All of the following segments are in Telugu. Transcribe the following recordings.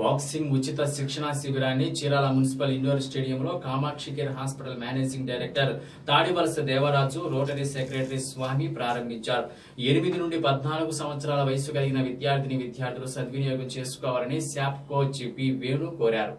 బాక్సింగ్ ఉచిత శిక్షణా శిబిరాన్ని చీరాల మున్సిపల్ ఇండోర్ స్టేడియంలో Kamakshi care hospital managing director Tadivalasa Devaraju rotary secretary Swamy ప్రారంభించారు. ఎనిమిది నుండి పద్నాలుగు సంవత్సరాల వయసు కలిగిన విద్యార్థిని విద్యార్థులు సద్వినియోగం చేసుకోవాలని శాప్ కోచ్ పి వేణు కోరారు.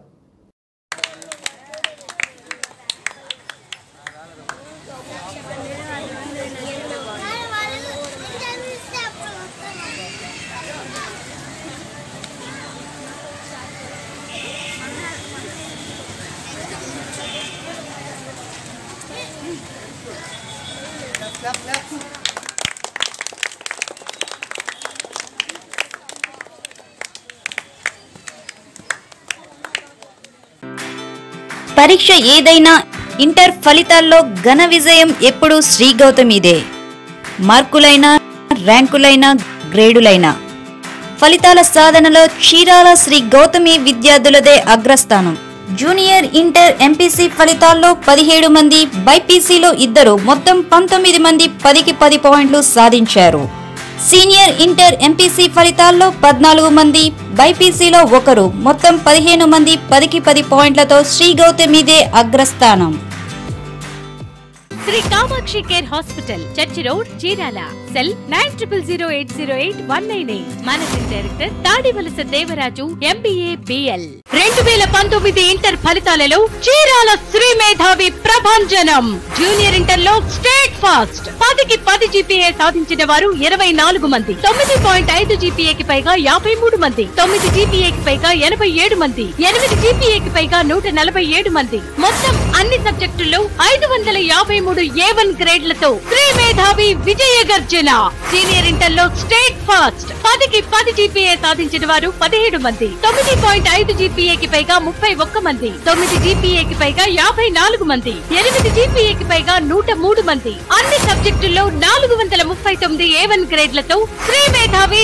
పరీక్ష ఏదైనా ఇంటర్ ఫలితాల్లో ఘన విజయం ఎప్పుడూ శ్రీ గౌతమిదే మార్కులైనా ర్యాంకులైనా గ్రేడులైనా. ఫలితాల సాధనలో చీరాల శ్రీ గౌతమి విద్యార్థులదే అగ్రస్థానం. జూనియర్ ఇంటర్ ఎంపీసీ ఫలితాల్లో పదిహేడు మంది బైపీసీలో ఇద్దరు మొత్తం పంతొమ్మిది మంది పదికి పది పాయింట్లు సాధించారు. సీనియర్ ఇంటర్ ఎంపీసీ ఫలితాల్లో పద్నాలుగు మంది బైపీసీలో ఒకరు మొత్తం పదిహేను మంది పదికి పది పాయింట్లతో శ్రీ గౌతమిదే అగ్రస్థానం. Sri Kamakshi care hospital church road Chirala. Cell nine triple zero eight zero eight one nine eight. Managing director Tadivalasa Devaraju MBA BL రెండు వేల పంతొమ్మిది ఇంటర్ ఫలితాలలో చీరాల శ్రీ మేధావి ప్రభంజనం. జూనియర్ ఇంటర్లో స్టేట్ ఫాస్ట్. పదికి పది జీపీఏ సాధించిన వారు ఇరవై నాలుగు మంది. తొమ్మిది పాయింట్ ఐదు జీపీఏకి పైగా యాభై మూడు మంది. తొమ్మిది జీపీఏకి పైగా ఎనభై ఏడు మంది. ఎనిమిది జీపీఏకి పైగా నూట నలభై ఏడు మంది. మొత్తం అన్ని సబ్జెక్టుల్లో ఐదు వందల యాభై మూడు ఏ వన్ గ్రేడ్లతో శ్రీ మేధావి విజయ గర్జన. సీనియర్ ఇంటర్లో స్టేట్ ఫస్ట్ పదికి పది జీపీఏ సాధించిన వారు పదిహేడు మంది. తొమ్మిది పాయింట్ ఐదు జీపీఏకి పైగా ముప్పై ఒక్క మంది. తొమ్మిది జీపీఏకి పైగా యాభై నాలుగు మంది. ఎనిమిది జీపీఏకి పైగా నూట మూడు మంది. అన్ని సబ్జెక్టుల్లో నాలుగు వందల ముప్పై తొమ్మిది ఏ వన్ గ్రేడ్లతో శ్రీ మేధావి